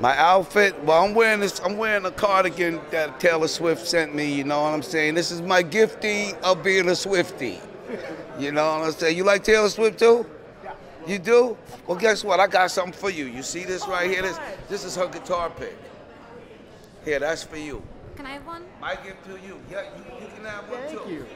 My outfit, well, I'm wearing this. I'm wearing a cardigan that Taylor Swift sent me. You know what I'm saying? This is my gifty of being a Swiftie. You know what I'm saying? You like Taylor Swift too? You do? Well, guess what? I got something for you. You see this right here? This, this is her guitar pick. Here, that's for you. Can I have one? My gift to you. Yeah, you, you can have one Thank too. you.